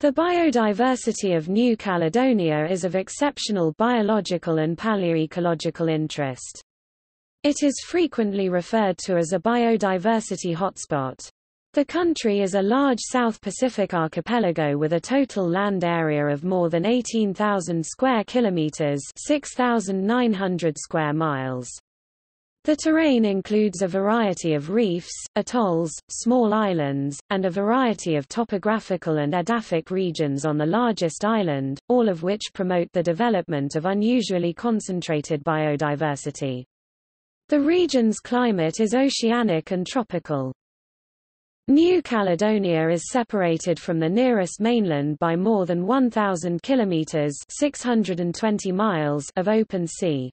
The biodiversity of New Caledonia is of exceptional biological and paleoecological interest. It is frequently referred to as a biodiversity hotspot. The country is a large South Pacific archipelago with a total land area of more than 18,000 square kilometers, 6,900 square miles. The terrain includes a variety of reefs, atolls, small islands, and a variety of topographical and edaphic regions on the largest island, all of which promote the development of unusually concentrated biodiversity. The region's climate is oceanic and tropical. New Caledonia is separated from the nearest mainland by more than 1,000 kilometers (620 miles) of open sea.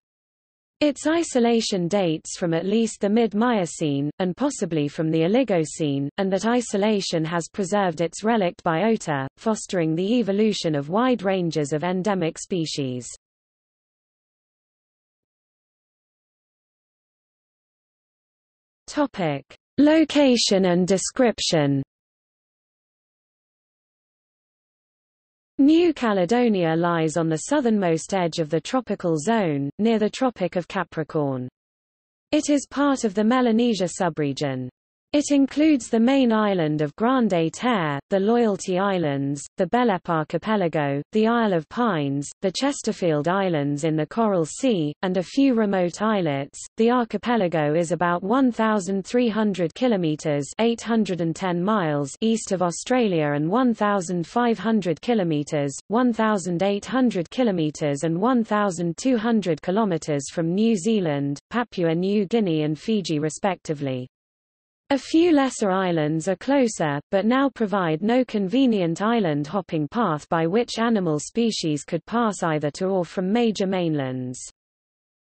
Its isolation dates from at least the mid-Miocene, and possibly from the Oligocene, and that isolation has preserved its relict biota, fostering the evolution of wide ranges of endemic species. Location and description New Caledonia lies on the southernmost edge of the tropical zone, near the Tropic of Capricorn. It is part of the Melanesia subregion. It includes the main island of Grande Terre, the Loyalty Islands, the Bélep Archipelago, the Isle of Pines, the Chesterfield Islands in the Coral Sea, and a few remote islets. The archipelago is about 1,300 kilometers (810 miles) east of Australia and 1,500 kilometers (1,800 kilometers and 1,200 kilometers from New Zealand, Papua New Guinea, and Fiji, respectively. A few lesser islands are closer, but now provide no convenient island hopping path by which animal species could pass either to or from major mainlands.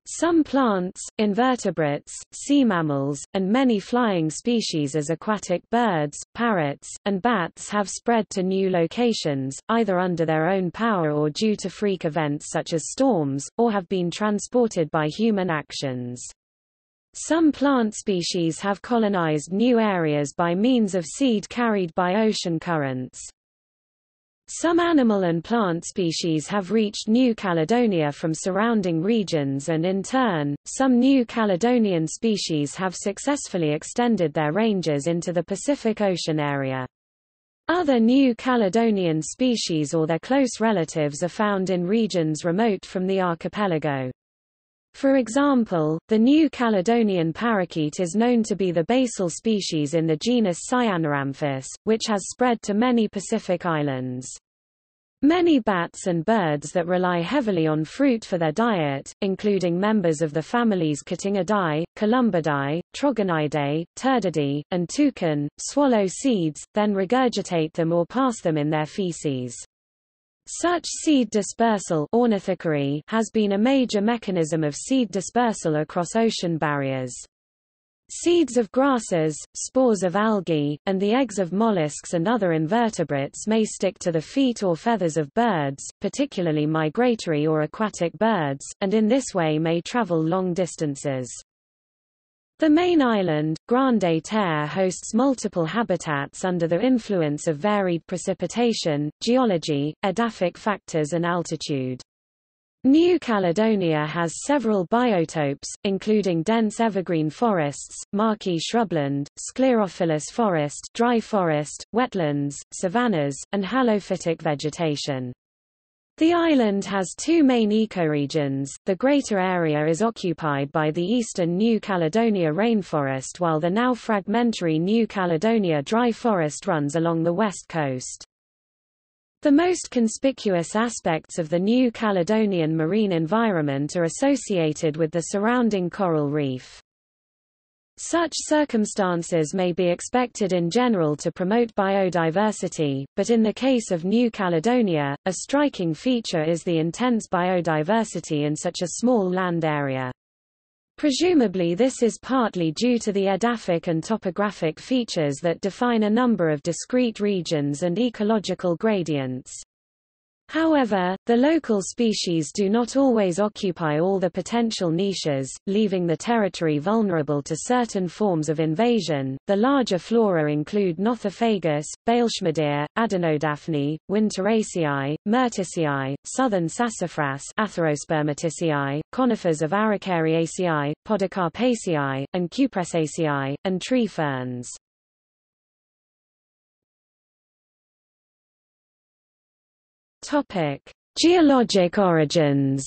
Some plants, invertebrates, sea mammals, and many flying species as aquatic birds, parrots, and bats have spread to new locations, either under their own power or due to freak events such as storms, or have been transported by human actions. Some plant species have colonized new areas by means of seed carried by ocean currents. Some animal and plant species have reached New Caledonia from surrounding regions and in turn, some New Caledonian species have successfully extended their ranges into the Pacific Ocean area. Other New Caledonian species or their close relatives are found in regions remote from the archipelago. For example, the New Caledonian parakeet is known to be the basal species in the genus Cyanoramphus, which has spread to many Pacific islands. Many bats and birds that rely heavily on fruit for their diet, including members of the families Cotingidae, Columbidae, Trogonidae, Turdidae, and toucan, swallow seeds, then regurgitate them or pass them in their feces. Such seed dispersal ornithochory has been a major mechanism of seed dispersal across ocean barriers. Seeds of grasses, spores of algae, and the eggs of mollusks and other invertebrates may stick to the feet or feathers of birds, particularly migratory or aquatic birds, and in this way may travel long distances. The main island, Grande Terre hosts multiple habitats under the influence of varied precipitation, geology, edaphic factors and altitude. New Caledonia has several biotopes, including dense evergreen forests, maquis shrubland, sclerophyllous forest dry forest, wetlands, savannas, and halophytic vegetation. The island has two main ecoregions. The greater area is occupied by the eastern New Caledonia rainforest while the now fragmentary New Caledonia dry forest runs along the west coast. The most conspicuous aspects of the New Caledonian marine environment are associated with the surrounding coral reef. Such circumstances may be expected in general to promote biodiversity, but in the case of New Caledonia, a striking feature is the intense biodiversity in such a small land area. Presumably this is partly due to the edaphic and topographic features that define a number of discrete regions and ecological gradients. However, the local species do not always occupy all the potential niches, leaving the territory vulnerable to certain forms of invasion. The larger flora include Nothofagus, Beilschmiedia, Adenodaphne, Winteraceae, Myrtaceae, southern sassafras Atherospermataceae, conifers of Araucariaceae, Podocarpaceae, and Cupressaceae, and tree ferns. Topic: Geologic origins.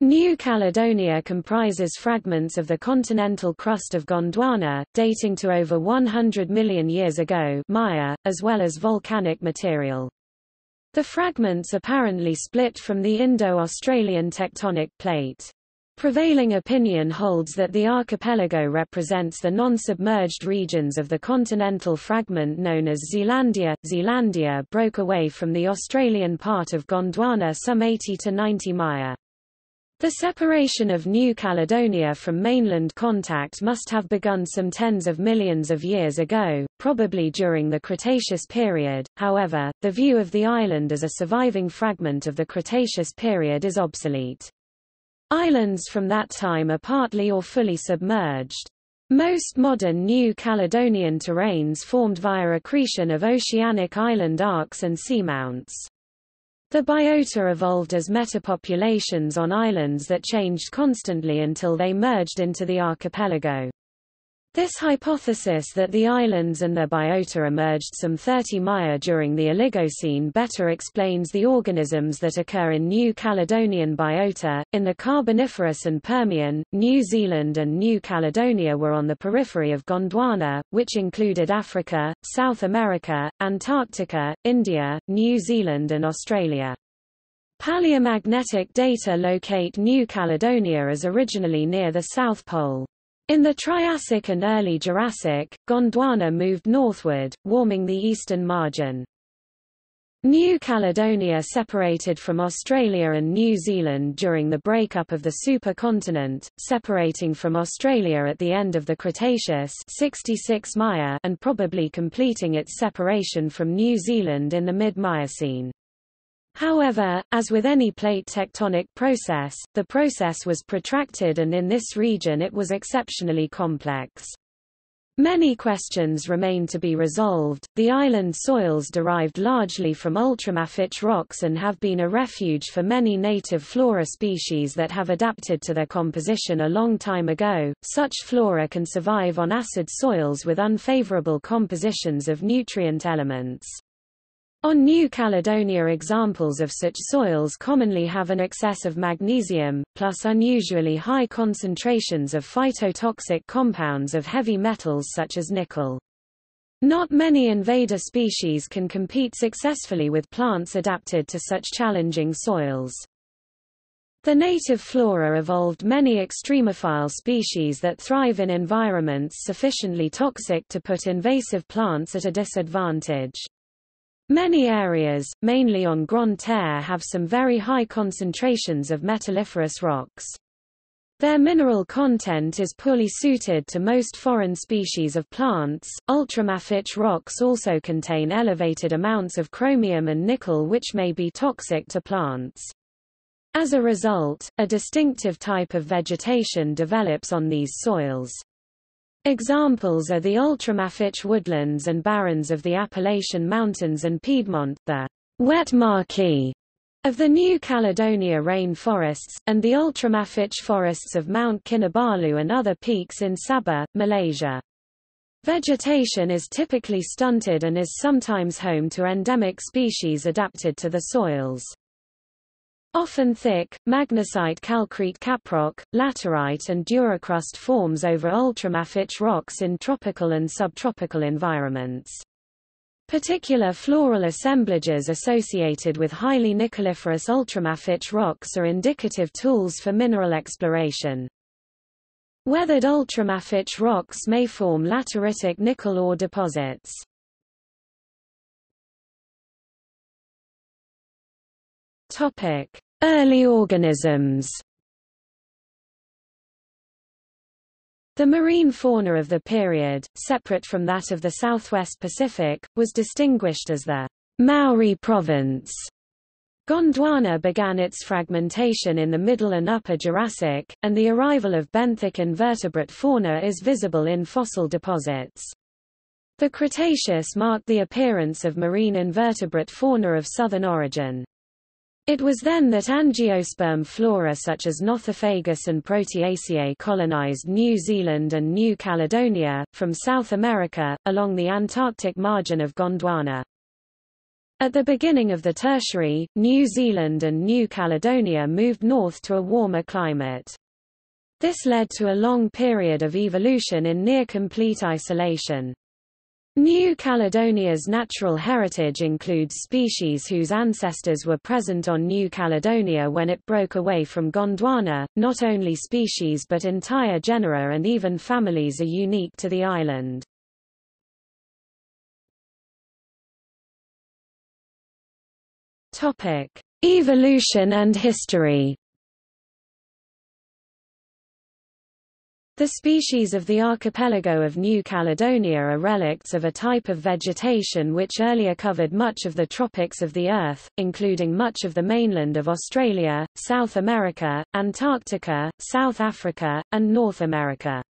New Caledonia comprises fragments of the continental crust of Gondwana, dating to over 100 million years ago Maya, as well as volcanic material. The fragments apparently split from the Indo-Australian tectonic plate. Prevailing opinion holds that the archipelago represents the non-submerged regions of the continental fragment known as Zealandia. Zealandia broke away from the Australian part of Gondwana some 80 to 90 Maya. The separation of New Caledonia from mainland contact must have begun some tens of millions of years ago, probably during the Cretaceous period, however, the view of the island as a surviving fragment of the Cretaceous period is obsolete. Islands from that time are partly or fully submerged. Most modern New Caledonian terrains formed via accretion of oceanic island arcs and seamounts. The biota evolved as metapopulations on islands that changed constantly until they merged into the archipelago. This hypothesis that the islands and their biota emerged some 30 Maya during the Oligocene better explains the organisms that occur in New Caledonian biota. In the Carboniferous and Permian, New Zealand and New Caledonia were on the periphery of Gondwana, which included Africa, South America, Antarctica, India, New Zealand and Australia. Paleomagnetic data locate New Caledonia as originally near the South Pole. In the Triassic and early Jurassic, Gondwana moved northward, warming the eastern margin. New Caledonia separated from Australia and New Zealand during the breakup of the supercontinent, separating from Australia at the end of the Cretaceous 66 Maya and probably completing its separation from New Zealand in the mid-Miocene. However, as with any plate tectonic process, the process was protracted and in this region it was exceptionally complex. Many questions remain to be resolved. The island soils derived largely from ultramafic rocks and have been a refuge for many native flora species that have adapted to their composition a long time ago. Such flora can survive on acid soils with unfavorable compositions of nutrient elements. On New Caledonia examples of such soils commonly have an excess of magnesium, plus unusually high concentrations of phytotoxic compounds of heavy metals such as nickel. Not many invader species can compete successfully with plants adapted to such challenging soils. The native flora evolved many extremophile species that thrive in environments sufficiently toxic to put invasive plants at a disadvantage. Many areas, mainly on Grande Terre have some very high concentrations of metalliferous rocks. Their mineral content is poorly suited to most foreign species of plants. Ultramafic rocks also contain elevated amounts of chromium and nickel which may be toxic to plants. As a result, a distinctive type of vegetation develops on these soils. Examples are the ultramafic woodlands and barrens of the Appalachian Mountains and Piedmont, the wet maquis of the New Caledonia rainforests, and the ultramafic forests of Mount Kinabalu and other peaks in Sabah, Malaysia. Vegetation is typically stunted and is sometimes home to endemic species adapted to the soils. Often thick, magnesite calcrete caprock, laterite and duricrust forms over ultramafic rocks in tropical and subtropical environments. Particular floral assemblages associated with highly nickeliferous ultramafic rocks are indicative tools for mineral exploration. Weathered ultramafic rocks may form lateritic nickel ore deposits. Early organisms. The marine fauna of the period, separate from that of the southwest Pacific, was distinguished as the Maori province. Gondwana began its fragmentation in the Middle and Upper Jurassic, and the arrival of benthic invertebrate fauna is visible in fossil deposits. The Cretaceous marked the appearance of marine invertebrate fauna of southern origin. It was then that angiosperm flora such as Nothofagus and Proteaceae colonized New Zealand and New Caledonia, from South America, along the Antarctic margin of Gondwana. At the beginning of the Tertiary, New Zealand and New Caledonia moved north to a warmer climate. This led to a long period of evolution in near-complete isolation. New Caledonia's natural heritage includes species whose ancestors were present on New Caledonia when it broke away from Gondwana. Not only species but entire genera and even families are unique to the island. Topic: Evolution and history. The species of the archipelago of New Caledonia are relicts of a type of vegetation which earlier covered much of the tropics of the Earth, including much of the mainland of Australia, South America, Antarctica, South Africa, and North America.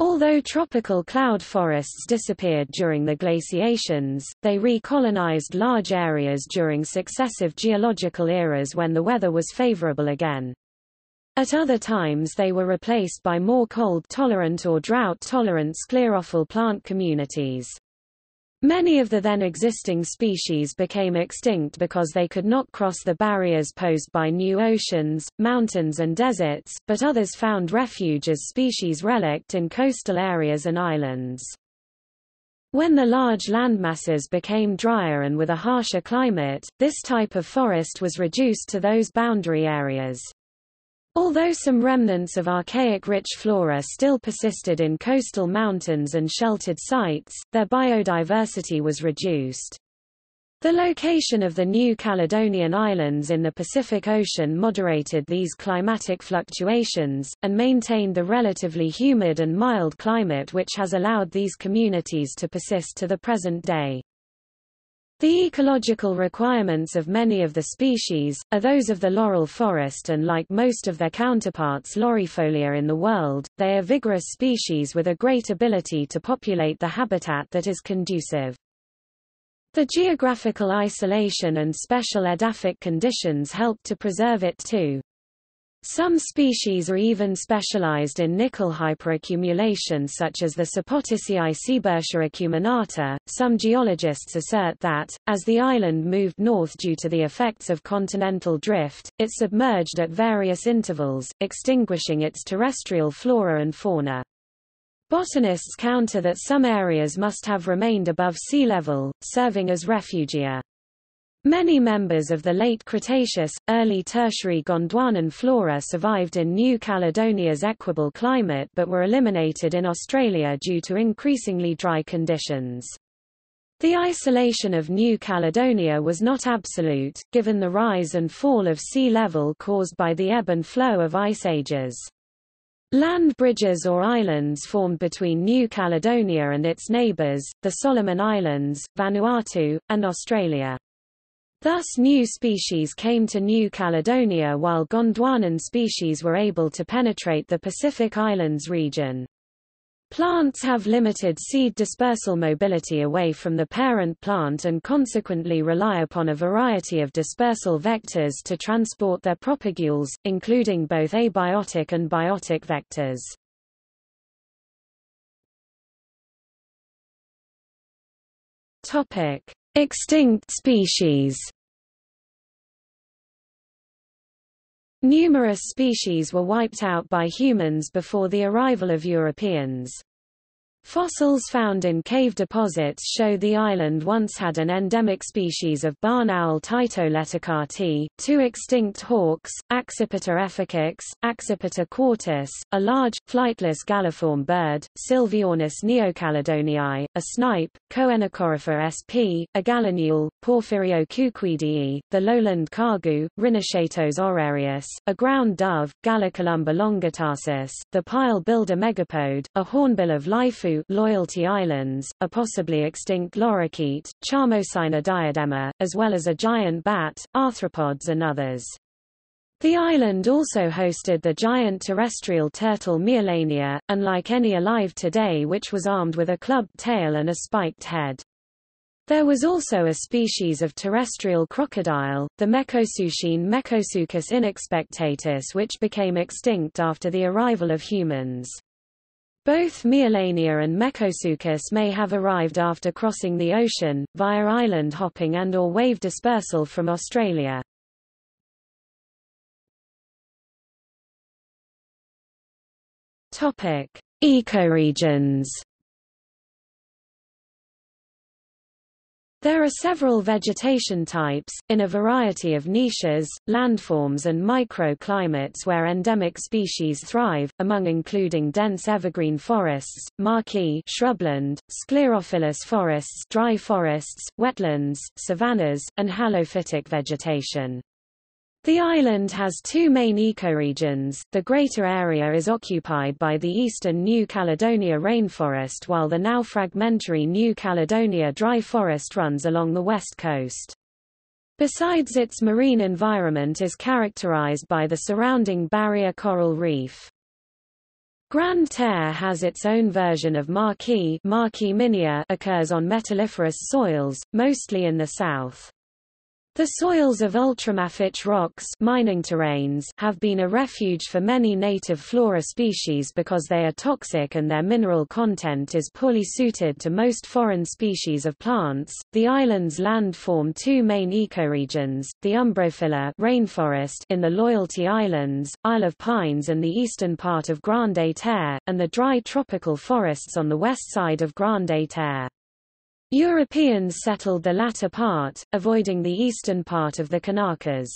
Although tropical cloud forests disappeared during the glaciations, they recolonized large areas during successive geological eras when the weather was favorable again. At other times they were replaced by more cold-tolerant or drought-tolerant sclerophyll plant communities. Many of the then existing species became extinct because they could not cross the barriers posed by new oceans, mountains and deserts, but others found refuge as species relict in coastal areas and islands. When the large landmasses became drier and with a harsher climate, this type of forest was reduced to those boundary areas. Although some remnants of archaic rich flora still persisted in coastal mountains and sheltered sites, their biodiversity was reduced. The location of the New Caledonian Islands in the Pacific Ocean moderated these climatic fluctuations, and maintained the relatively humid and mild climate which has allowed these communities to persist to the present day. The ecological requirements of many of the species, are those of the laurel forest and like most of their counterparts laurifolia in the world, they are vigorous species with a great ability to populate the habitat that is conducive. The geographical isolation and special edaphic conditions help to preserve it too. Some species are even specialized in nickel hyperaccumulation such as the Sapotaceae Sebertia acuminata. Some geologists assert that, as the island moved north due to the effects of continental drift, it submerged at various intervals, extinguishing its terrestrial flora and fauna. Botanists counter that some areas must have remained above sea level, serving as refugia. Many members of the late Cretaceous, early Tertiary Gondwanan flora survived in New Caledonia's equable climate but were eliminated in Australia due to increasingly dry conditions. The isolation of New Caledonia was not absolute, given the rise and fall of sea level caused by the ebb and flow of ice ages. Land bridges or islands formed between New Caledonia and its neighbours, the Solomon Islands, Vanuatu, and Australia. Thus new species came to New Caledonia while Gondwanan species were able to penetrate the Pacific Islands region. Plants have limited seed dispersal mobility away from the parent plant and consequently rely upon a variety of dispersal vectors to transport their propagules, including both abiotic and biotic vectors. Topic: Extinct species Numerous species were wiped out by humans before the arrival of Europeans. Fossils found in cave deposits show the island once had an endemic species of barn owl Tyto leticati, two extinct hawks, Accipiter efficax, Accipiter quartus, a large, flightless galliform bird, Sylviornis neocaledonii, a snipe, Coenocorypha sp, a gallinule, Porphyrio cuquidii, the lowland kagu, Rhynochetos orarius, a ground dove, Gallicolumba longitarsis, the pile builder megapode, a hornbill of Loyalty Islands, a possibly extinct lorikeet, Charmosyna diadema, as well as a giant bat, arthropods and others. The island also hosted the giant terrestrial turtle Meiolania, unlike any alive today which was armed with a clubbed tail and a spiked head. There was also a species of terrestrial crocodile, the Mekosuchine Mekosuchus inexpectatus which became extinct after the arrival of humans. Both Meiolania and Mekosuchus may have arrived after crossing the ocean, via island hopping and or wave dispersal from Australia. Ecoregions There are several vegetation types, in a variety of niches, landforms and microclimates where endemic species thrive, among including dense evergreen forests, maquis shrubland, sclerophyllous forests dry forests, wetlands, savannas, and halophytic vegetation. The island has two main ecoregions, the greater area is occupied by the eastern New Caledonia rainforest while the now fragmentary New Caledonia dry forest runs along the west coast. Besides its marine environment is characterized by the surrounding barrier coral reef. Grande Terre has its own version of maquis, maquis minia occurs on metalliferous soils, mostly in the south. The soils of ultramafic rocks mining terrains have been a refuge for many native flora species because they are toxic and their mineral content is poorly suited to most foreign species of plants. The island's land form two main ecoregions, the umbrophila rainforest in the Loyalty Islands, Isle of Pines and the eastern part of Grande Terre, and the dry tropical forests on the west side of Grande Terre. Europeans settled the latter part, avoiding the eastern part of the Kanakas.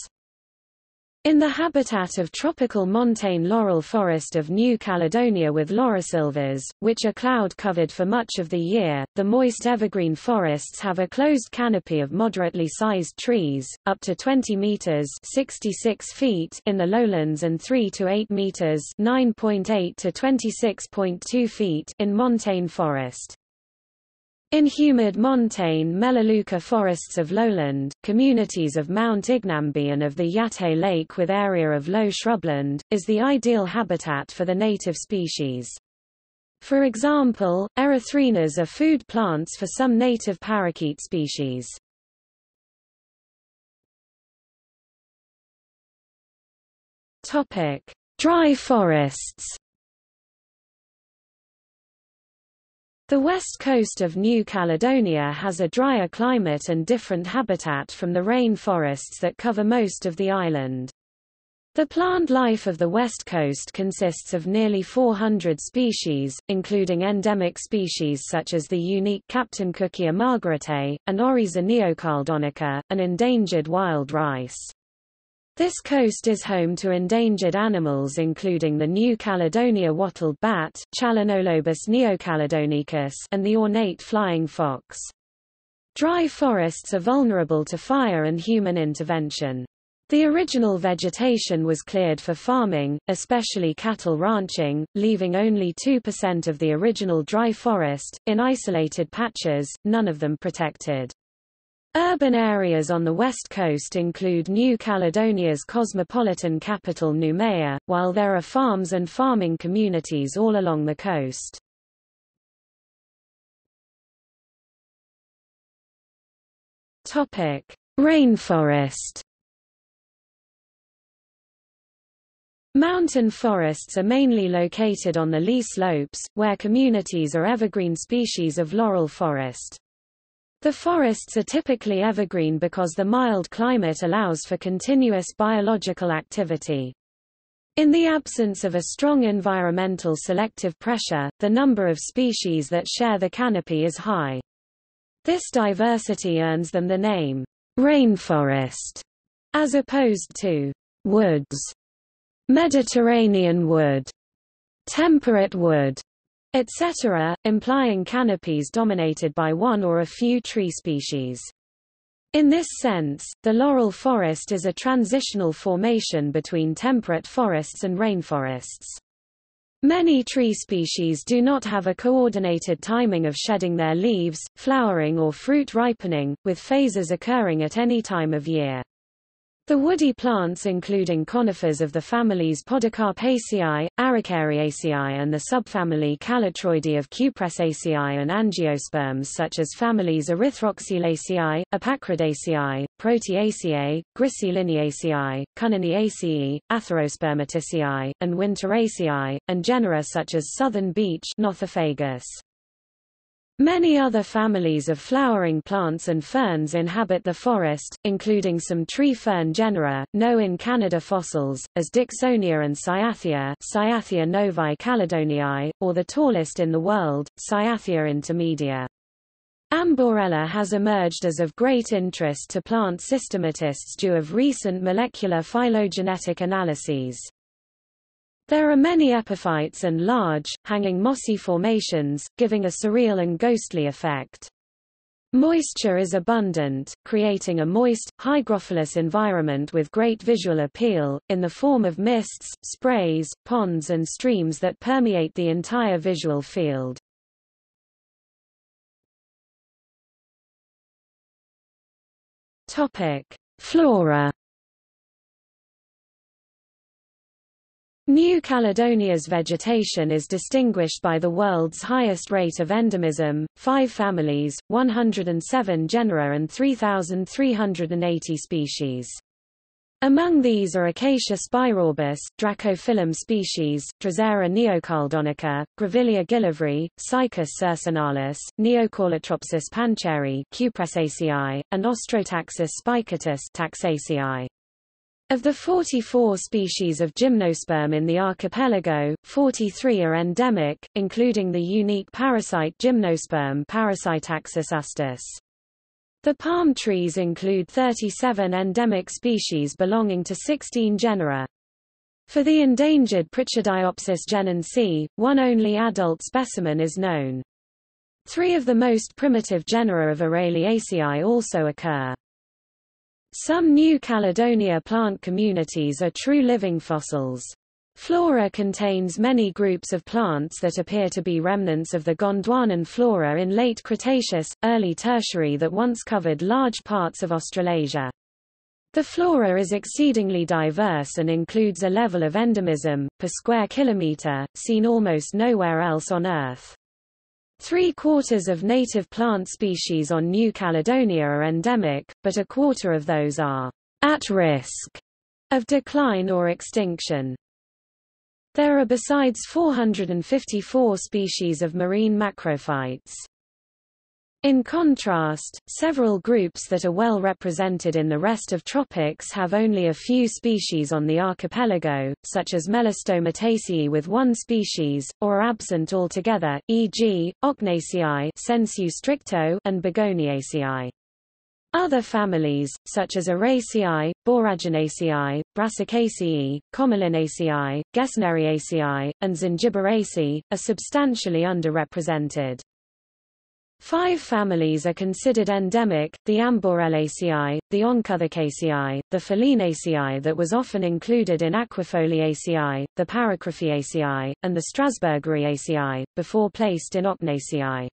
In the habitat of tropical montane laurel forest of New Caledonia with laurisilvas, which are cloud-covered for much of the year, the moist evergreen forests have a closed canopy of moderately sized trees, up to 20 meters 66 feet in the lowlands and 3 to 8 meters 9.8 to 26.2 feet in montane forest. In humid montane Melaleuca forests of lowland, communities of Mount Ignambi and of the Yaté Lake with area of low shrubland, is the ideal habitat for the native species. For example, erythrinas are food plants for some native parakeet species. Dry forests The west coast of New Caledonia has a drier climate and different habitat from the rainforests that cover most of the island. The plant life of the west coast consists of nearly 400 species, including endemic species such as the unique Captaincookea margaretae, and Oryza neocaldonica, an endangered wild rice. This coast is home to endangered animals including the New Caledonia wattled bat Chalinolobus neocaledonicus and the ornate flying fox. Dry forests are vulnerable to fire and human intervention. The original vegetation was cleared for farming, especially cattle ranching, leaving only 2% of the original dry forest, in isolated patches, none of them protected. Urban areas on the west coast include New Caledonia's cosmopolitan capital Noumea, while there are farms and farming communities all along the coast. Topic: Rainforest. Mountain forests are mainly located on the lee slopes, where communities are evergreen species of laurel forest. The forests are typically evergreen because the mild climate allows for continuous biological activity. In the absence of a strong environmental selective pressure, the number of species that share the canopy is high. This diversity earns them the name rainforest, as opposed to woods, Mediterranean wood, temperate wood, etc., implying canopies dominated by one or a few tree species. In this sense, the laurel forest is a transitional formation between temperate forests and rainforests. Many tree species do not have a coordinated timing of shedding their leaves, flowering or fruit ripening, with phases occurring at any time of year. The woody plants including conifers of the families Podocarpaceae, Araucariaceae and the subfamily Calotrophidae of Cupressaceae and Angiosperms such as families Erythroxylaceae, Epacridaceae, Proteaceae, Grycyliniaceae, Cunoniaceae, Atherospermataceae, and Winteraceae, and genera such as southern beech Nothofagus. Many other families of flowering plants and ferns inhabit the forest, including some tree fern genera, known in Canada fossils, as Dicksonia and Cyathea Cyathea novae caledoniae, or the tallest in the world, Cyathea intermedia. Amborella has emerged as of great interest to plant systematists due of recent molecular phylogenetic analyses. There are many epiphytes and large, hanging mossy formations, giving a surreal and ghostly effect. Moisture is abundant, creating a moist, hygrophilous environment with great visual appeal, in the form of mists, sprays, ponds and streams that permeate the entire visual field. Flora New Caledonia's vegetation is distinguished by the world's highest rate of endemism, five families, 107 genera and 3,380 species. Among these are Acacia spirorbis, Dracophyllum species, Drosera neocaldonica, Grevillea gillivray, Cycas circinalis, Neocallitropsis pancheri Cupressaceae, and Austrotaxus spicatus Taxaceae. Of the 44 species of gymnosperm in the archipelago, 43 are endemic, including the unique parasite gymnosperm Parasitaxus ustus. The palm trees include 37 endemic species belonging to 16 genera. For the endangered Pritchardiopsis genense, one only adult specimen is known. Three of the most primitive genera of Araliaceae also occur. Some New Caledonia plant communities are true living fossils. Flora contains many groups of plants that appear to be remnants of the Gondwanan flora in late Cretaceous, early Tertiary that once covered large parts of Australasia. The flora is exceedingly diverse and includes a level of endemism, per square kilometre, seen almost nowhere else on Earth. Three-quarters of native plant species on New Caledonia are endemic, but a quarter of those are at risk of decline or extinction. There are besides 454 species of marine macrophytes. In contrast, several groups that are well represented in the rest of tropics have only a few species on the archipelago, such as Melastomataceae with one species, or are absent altogether, e.g., Ochnaceae sensu stricto and Begoniaceae. Other families, such as Araceae, Boraginaceae, Brassicaceae, Commelinaceae, Gesneriaceae, and Zingiberaceae, are substantially underrepresented. Five families are considered endemic, the Amborellaceae, the Oncothecaceae, the Phellinaceae that was often included in Aquifoliaceae, the Paracryphiaceae, and the Strasburgeriaceae, before placed in Ochnaceae.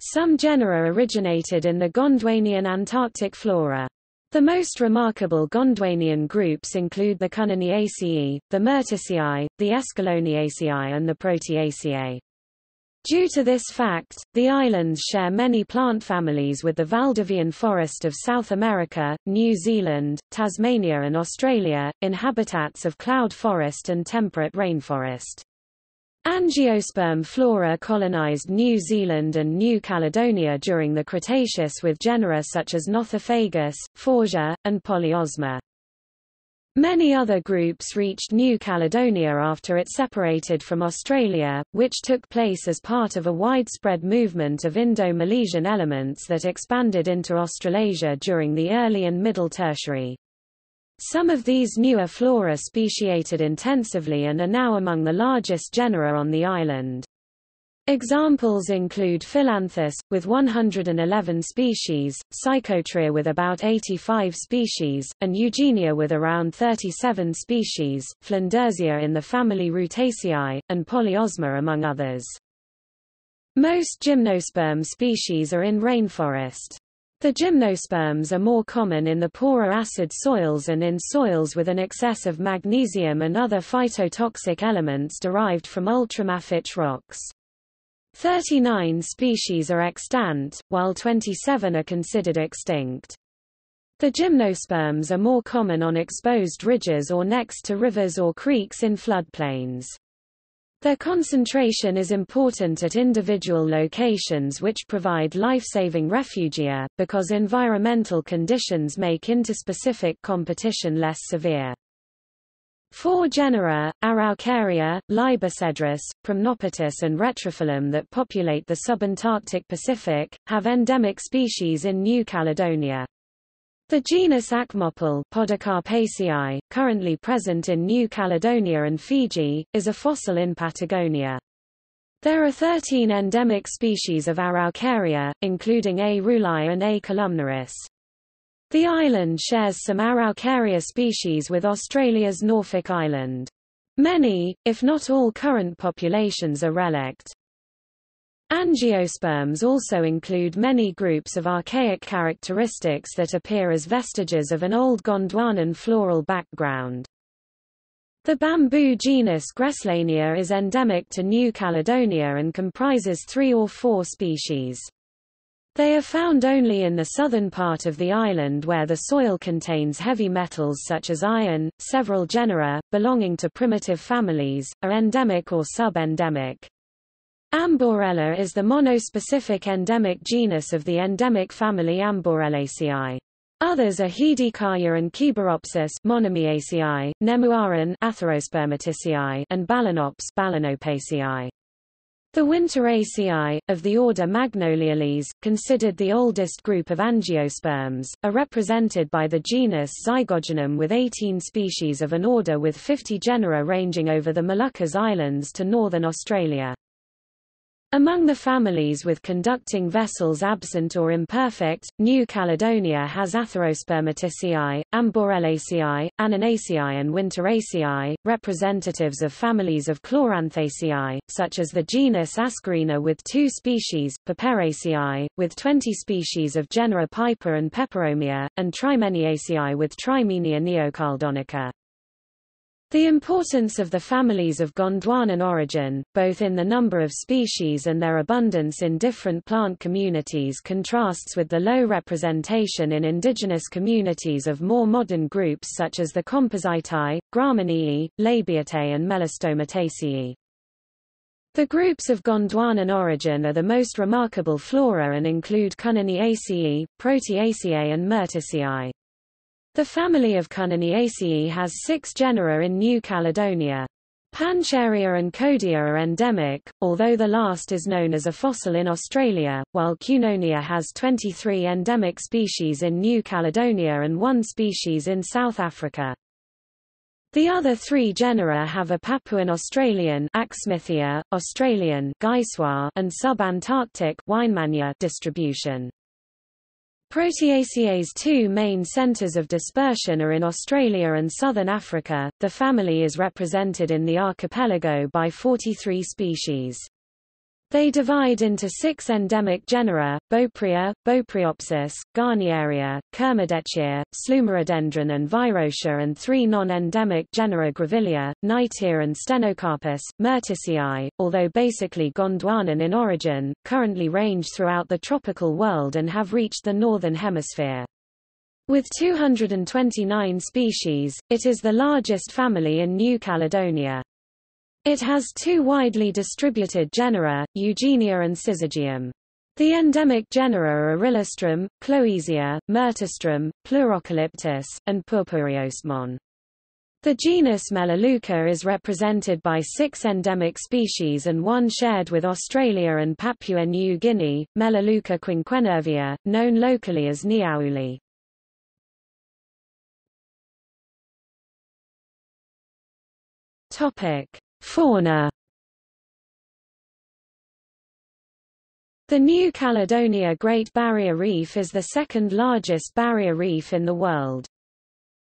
Some genera originated in the Gondwanian Antarctic flora. The most remarkable Gondwanian groups include the Cunoniaceae, the Myrtaceae, the Escalloniaceae and the Proteaceae. Due to this fact, the islands share many plant families with the Valdivian forest of South America, New Zealand, Tasmania and Australia, in habitats of cloud forest and temperate rainforest. Angiosperm flora colonized New Zealand and New Caledonia during the Cretaceous with genera such as Nothofagus, Forsia, and Polyosma. Many other groups reached New Caledonia after it separated from Australia, which took place as part of a widespread movement of Indo-Malesian elements that expanded into Australasia during the early and middle tertiary. Some of these newer flora speciated intensively and are now among the largest genera on the island. Examples include Phyllanthus, with 111 species, Psychotria with about 85 species, and Eugenia with around 37 species, Flindersia in the family Rutaceae, and Polyosma among others. Most gymnosperm species are in rainforest. The gymnosperms are more common in the poorer acid soils and in soils with an excess of magnesium and other phytotoxic elements derived from ultramafic rocks. 39 species are extant, while 27 are considered extinct. The gymnosperms are more common on exposed ridges or next to rivers or creeks in floodplains. Their concentration is important at individual locations which provide life-saving refugia, because environmental conditions make interspecific competition less severe. Four genera, Araucaria, Libocedrus, Promnopithecus and Retrophyllum that populate the subantarctic Pacific, have endemic species in New Caledonia. The genus Acmopyle Podocarpaceae, currently present in New Caledonia and Fiji, is a fossil in Patagonia. There are 13 endemic species of Araucaria, including A. rulai and A. columnaris. The island shares some Araucaria species with Australia's Norfolk Island. Many, if not all current populations are relict. Angiosperms also include many groups of archaic characteristics that appear as vestiges of an old Gondwanan floral background. The bamboo genus Greslania is endemic to New Caledonia and comprises three or four species. They are found only in the southern part of the island where the soil contains heavy metals such as iron. Several genera, belonging to primitive families, are endemic or sub-endemic. Amborella is the monospecific endemic genus of the endemic family Amborellaceae. Others are Hedycaria and Chebaropsis Monimiaceae, Nemuaron Atherospermataceae and Balanops Balanopaceae. The Winteraceae, of the order Magnoliales, considered the oldest group of angiosperms, are represented by the genus Zygogynum with 18 species of an order with 50 genera ranging over the Moluccas Islands to northern Australia. Among the families with conducting vessels absent or imperfect, New Caledonia has Atherospermataceae, Amborellaceae, Ananaceae and Winteraceae, representatives of families of Chloranthaceae, such as the genus Ascarina with two species, Piperaceae, with 20 species of genera Piper and Peperomia, and Trimeniaceae with Trimenia neocaldonica. The importance of the families of Gondwanan origin, both in the number of species and their abundance in different plant communities contrasts with the low representation in indigenous communities of more modern groups such as the Compositae, Gramineae, Labiatae and Melastomataceae. The groups of Gondwanan origin are the most remarkable flora and include Cunoniaceae, Proteaceae and Myrtaceae. The family of Cunoniaceae has six genera in New Caledonia. Pancheria and Codia are endemic, although the last is known as a fossil in Australia, while Cunonia has 23 endemic species in New Caledonia and one species in South Africa. The other three genera have a Papuan Australian Acsmithia, Australian Geissois, and subantarctic distribution. Proteaceae's two main centers of dispersion are in Australia and southern Africa. The family is represented in the archipelago by 43 species. They divide into six endemic genera, Beauprea, Beaupreopsis, Garnieria, Kermadecia, Sleumerodendron and Virotia and three non-endemic genera Grevillea, Knightia and Stenocarpus, Myrtaceae, although basically Gondwanan in origin, currently range throughout the tropical world and have reached the northern hemisphere. With 229 species, it is the largest family in New Caledonia. It has two widely distributed genera, Eugenia and Syzygium. The endemic genera are Arillastrum, Cloezia, Myrtastrum, Pleurocalyptus, and Purpureostemon. The genus Melaleuca is represented by six endemic species and one shared with Australia and Papua New Guinea, Melaleuca quinquenervia, known locally as Niaouli. Fauna The New Caledonia Great Barrier Reef is the second largest barrier reef in the world.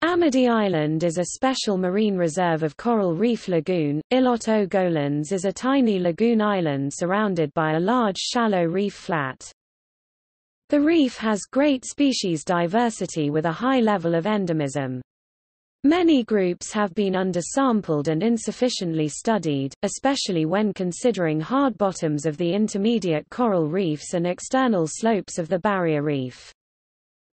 Amity Island is a special marine reserve of coral reef lagoon. Ilot aux Golans is a tiny lagoon island surrounded by a large shallow reef flat. The reef has great species diversity with a high level of endemism. Many groups have been undersampled and insufficiently studied, especially when considering hard bottoms of the intermediate coral reefs and external slopes of the barrier reef.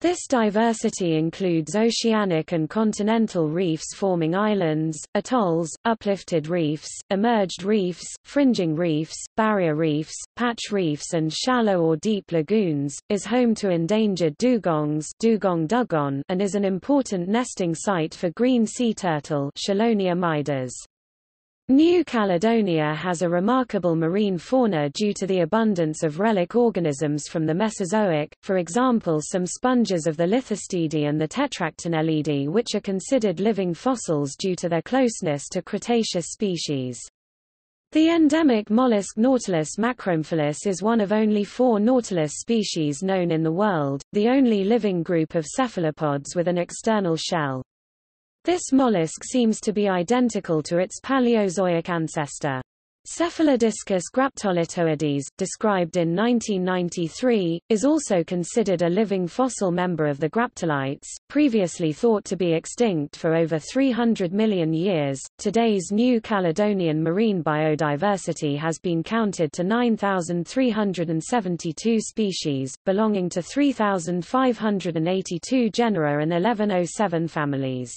This diversity includes oceanic and continental reefs forming islands, atolls, uplifted reefs, emerged reefs, fringing reefs, barrier reefs, patch reefs and shallow or deep lagoons, is home to endangered dugongs dugong dugon and is an important nesting site for green sea turtle Chelonia mydas. New Caledonia has a remarkable marine fauna due to the abundance of relic organisms from the Mesozoic, for example some sponges of the Lithistidae and the Tetractinellidae which are considered living fossils due to their closeness to Cretaceous species. The endemic mollusk Nautilus macromphalus is one of only four Nautilus species known in the world, the only living group of cephalopods with an external shell. This mollusk seems to be identical to its Paleozoic ancestor. Cephalodiscus graptolithoides, described in 1993, is also considered a living fossil member of the graptolites, previously thought to be extinct for over 300 million years. Today's New Caledonian marine biodiversity has been counted to 9,372 species, belonging to 3,582 genera and 1107 families.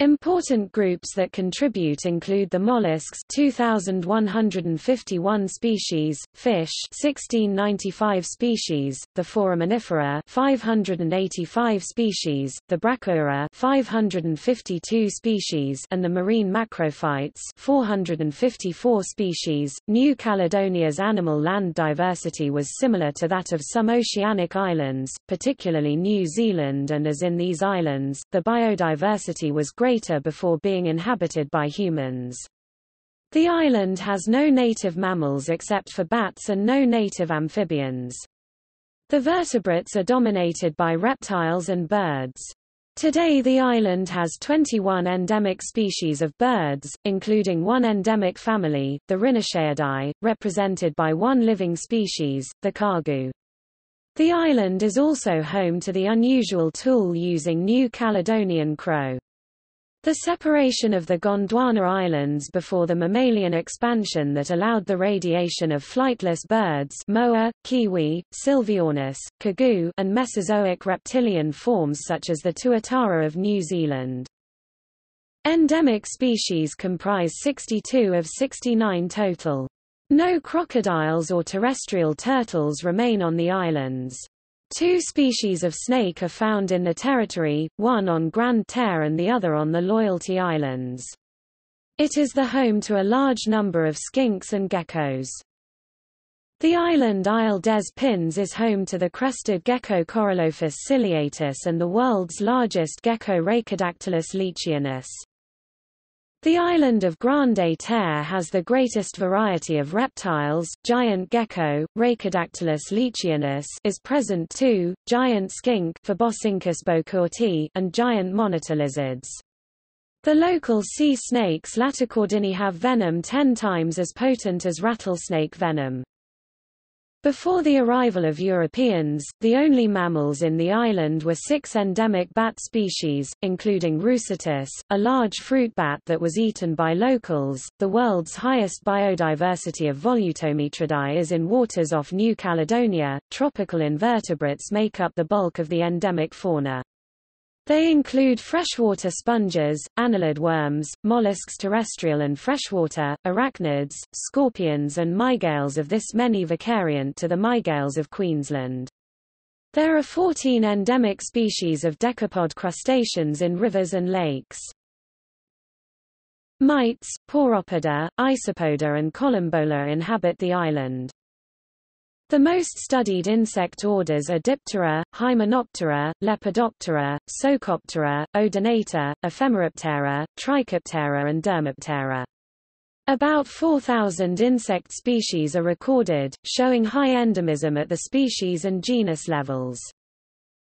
Important groups that contribute include the mollusks 2151 species, fish 1695 species, the foraminifera 585 species, the brachyura 552 species and the marine macrophytes 454 species. New Caledonia's animal land diversity was similar to that of some oceanic islands, particularly New Zealand and as in these islands, the biodiversity was greater before being inhabited by humans. The island has no native mammals except for bats and no native amphibians. The vertebrates are dominated by reptiles and birds. Today the island has 21 endemic species of birds, including one endemic family, the Rhynochetidae, represented by one living species, the kagu. The island is also home to the unusual tool-using New Caledonian crow. The separation of the Gondwana Islands before the mammalian expansion that allowed the radiation of flightless birds moa, kiwi, sylviornis, kagu, and Mesozoic reptilian forms such as the tuatara of New Zealand. Endemic species comprise 62 of 69 total. No crocodiles or terrestrial turtles remain on the islands. Two species of snake are found in the territory, one on Grande Terre and the other on the Loyalty Islands. It is the home to a large number of skinks and geckos. The island Isle des Pins is home to the crested gecko Correlophus ciliatus and the world's largest gecko Rhacodactylus leachianus. The island of Grande Terre has the greatest variety of reptiles, giant gecko, Rhacodactylus leachianus is present too, giant skink and giant monitor lizards. The local sea snakes Latocordini have venom ten times as potent as rattlesnake venom. Before the arrival of Europeans, the only mammals in the island were six endemic bat species, including Rusatus, a large fruit bat that was eaten by locals. The world's highest biodiversity of Volutomitridae is in waters off New Caledonia. Tropical invertebrates make up the bulk of the endemic fauna. They include freshwater sponges, annelid worms, mollusks terrestrial and freshwater, arachnids, scorpions and mygales of this many vicariant to the mygales of Queensland. There are 14 endemic species of decapod crustaceans in rivers and lakes. Mites, Poropoda, Isopoda and Collembola inhabit the island. The most studied insect orders are Diptera, Hymenoptera, Lepidoptera, Psocoptera, Odonata, Ephemeroptera, Trichoptera and Dermoptera. About 4,000 insect species are recorded, showing high endemism at the species and genus levels.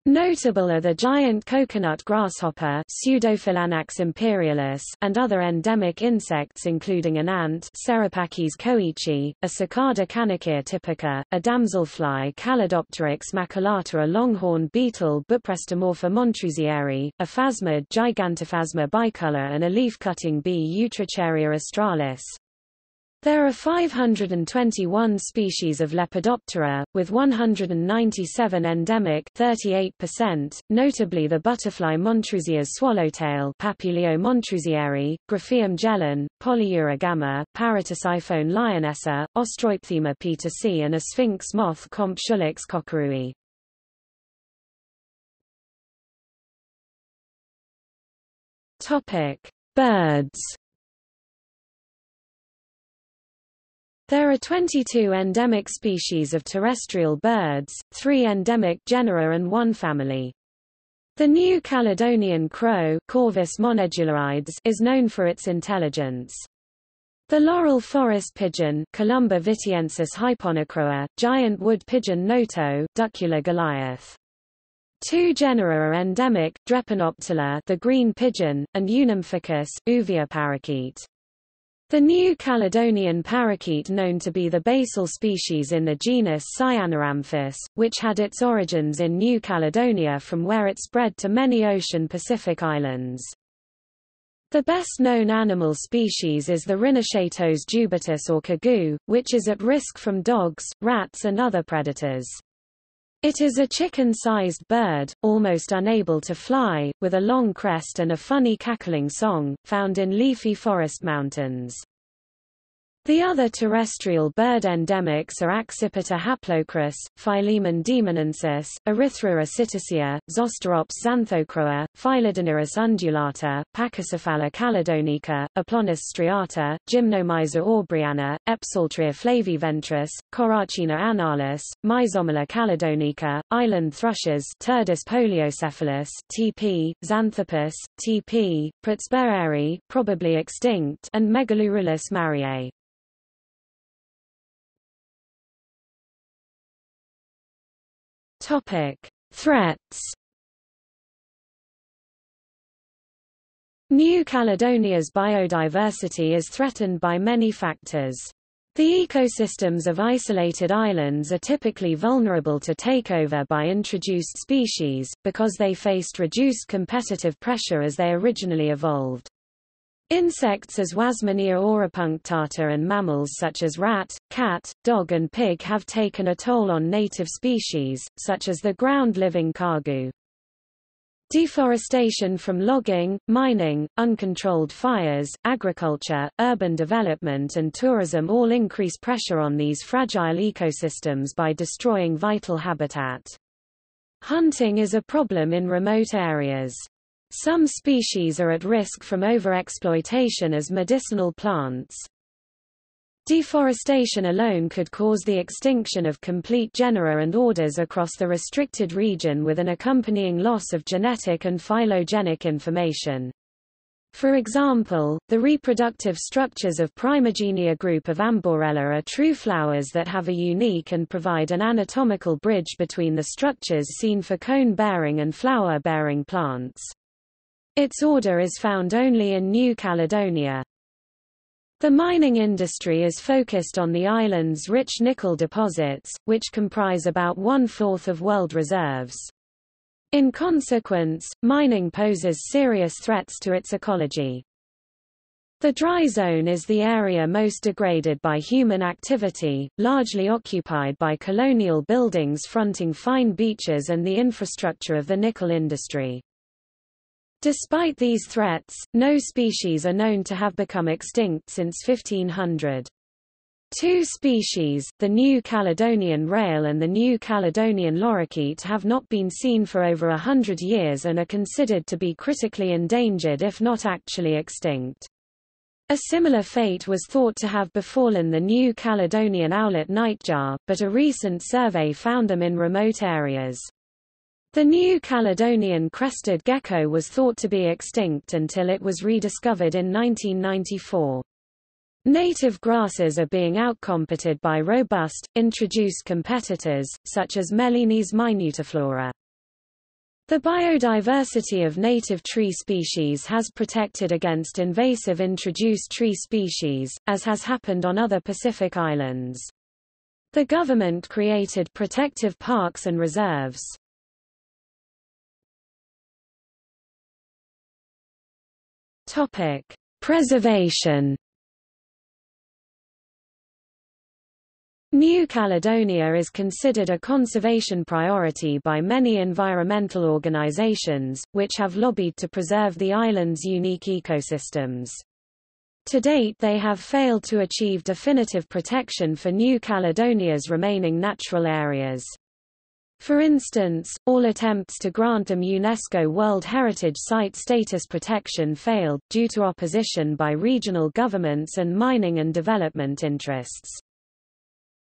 Notable are the giant coconut grasshopper Pseudophyllanax imperialis and other endemic insects including an ant Cerapakes koichi, a cicada Kanakia typica, a damselfly Calodopteryx maculata a longhorn beetle Buprestomorpha montrouzieri, a phasmid Gigantophasma bicolor and a leaf-cutting bee Eutricharia australis. There are 521 species of Lepidoptera, with 197 endemic 38%, notably the butterfly Montrouzier's swallowtail Papilio montrouzieri, Graphium gelon, Polyurogamma, Paraticyphone lionessa, Ostreupthema petersi and a sphinx moth Compschulex cockcroui. Birds There are 22 endemic species of terrestrial birds, three endemic genera and one family. The New Caledonian crow Corvus is known for its intelligence. The laurel forest pigeon Columba vitiensis hypoenochroa, giant wood pigeon Notou, Ducula goliath. Two genera are endemic, Drepanoptila the green pigeon, and Eunymphicus, uvea parakeet. The New Caledonian parakeet known to be the basal species in the genus Cyanoramphus, which had its origins in New Caledonia from where it spread to many ocean Pacific islands. The best-known animal species is the Rhynochetos jubatus or kagu, which is at risk from dogs, rats and other predators. It is a chicken-sized bird, almost unable to fly, with a long crest and a funny cackling song, found in leafy forest mountains. The other terrestrial bird endemics are Accipiter haplochrous, Philemon diemenensis, Erythrura psittacea, Zosterops xanthochroa, Phylidonyris undulata, Pachycephala caledonica, Aplonis striata, Gymnomyza aubryana, Eopsaltria flaviventris, Coracina analis, Myzomela caledonica, island thrushes Turdus poliocephalus, TP, Xanthopus, TP, Pritzbereri, probably extinct, and Megalurulus mariae. Topic: Threats. New Caledonia's biodiversity is threatened by many factors. The ecosystems of isolated islands are typically vulnerable to takeover by introduced species, because they faced reduced competitive pressure as they originally evolved. Insects as Wasmannia auropunctata and mammals such as rat, cat, dog and pig have taken a toll on native species, such as the ground-living kagu. Deforestation from logging, mining, uncontrolled fires, agriculture, urban development and tourism all increase pressure on these fragile ecosystems by destroying vital habitat. Hunting is a problem in remote areas. Some species are at risk from overexploitation as medicinal plants. Deforestation alone could cause the extinction of complete genera and orders across the restricted region with an accompanying loss of genetic and phylogenetic information. For example, the reproductive structures of Primogenia group of Amborella are true flowers that have a unique and provide an anatomical bridge between the structures seen for cone-bearing and flower-bearing plants. Its order is found only in New Caledonia. The mining industry is focused on the island's rich nickel deposits, which comprise about one-fourth of world reserves. In consequence, mining poses serious threats to its ecology. The dry zone is the area most degraded by human activity, largely occupied by colonial buildings fronting fine beaches and the infrastructure of the nickel industry. Despite these threats, no species are known to have become extinct since 1500. Two species, the New Caledonian rail and the New Caledonian lorikeet have not been seen for over a hundred years and are considered to be critically endangered if not actually extinct. A similar fate was thought to have befallen the New Caledonian owlet nightjar, but a recent survey found them in remote areas. The New Caledonian crested gecko was thought to be extinct until it was rediscovered in 1994. Native grasses are being outcompeted by robust, introduced competitors, such as Melinis minutiflora. The biodiversity of native tree species has protected against invasive introduced tree species, as has happened on other Pacific islands. The government created protective parks and reserves. Topic: Preservation New Caledonia is considered a conservation priority by many environmental organizations, which have lobbied to preserve the island's unique ecosystems. To date they have failed to achieve definitive protection for New Caledonia's remaining natural areas. For instance, all attempts to grant them UNESCO World Heritage Site status protection failed, due to opposition by regional governments and mining and development interests.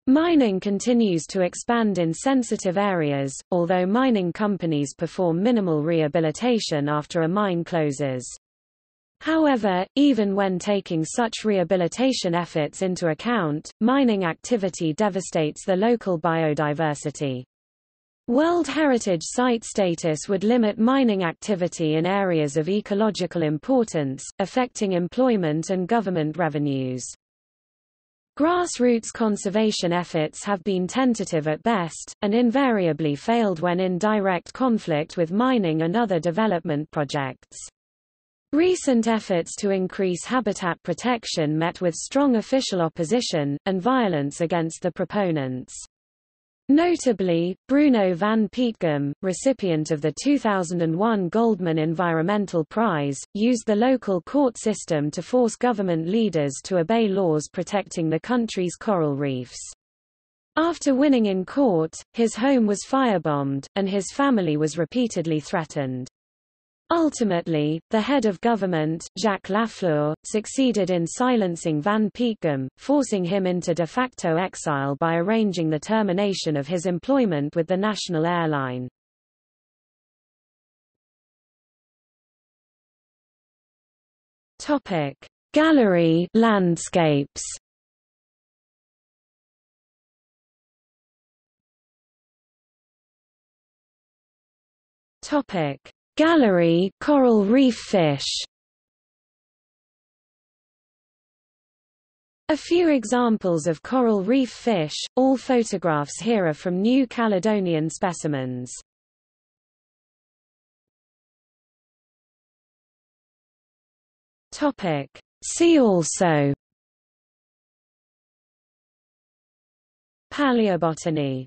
Mining continues to expand in sensitive areas, although mining companies perform minimal rehabilitation after a mine closes. However, even when taking such rehabilitation efforts into account, mining activity devastates the local biodiversity. World Heritage Site status would limit mining activity in areas of ecological importance, affecting employment and government revenues. Grassroots conservation efforts have been tentative at best, and invariably failed when in direct conflict with mining and other development projects. Recent efforts to increase habitat protection met with strong official opposition, and violence against the proponents. Notably, Bruno van Peteghem, recipient of the 2001 Goldman Environmental Prize, used the local court system to force government leaders to obey laws protecting the country's coral reefs. After winning in court, his home was firebombed, and his family was repeatedly threatened. Ultimately, the head of government, Jacques Lafleur, succeeded in silencing Van Peteghem, forcing him into de facto exile by arranging the termination of his employment with the national airline. Gallery landscapes. Topic: Gallery coral reef fish. A few examples of coral reef fish, all photographs here are from New Caledonian specimens. See also. Paleobotany